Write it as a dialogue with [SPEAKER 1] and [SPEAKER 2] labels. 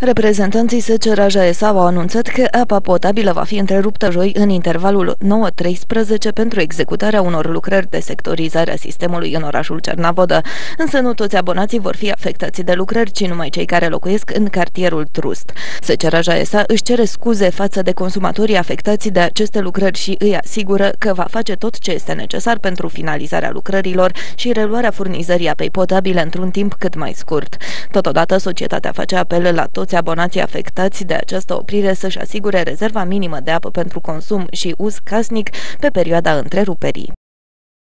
[SPEAKER 1] Reprezentanții Seceraja ESA au anunțat că apa potabilă va fi întreruptă joi în intervalul 9-13 pentru executarea unor lucrări de sectorizare a sistemului în orașul Cernavodă. Însă nu toți abonații vor fi afectați de lucrări, ci numai cei care locuiesc în cartierul Trust. Seceraja ESA își cere scuze față de consumatorii afectați de aceste lucrări și îi asigură că va face tot ce este necesar pentru finalizarea lucrărilor și reluarea furnizării apei potabile într-un timp cât mai scurt. Totodată, societatea face apel la toți toți abonații afectați de această oprire să-și asigure rezerva minimă de apă pentru consum și uz casnic pe perioada întreruperii.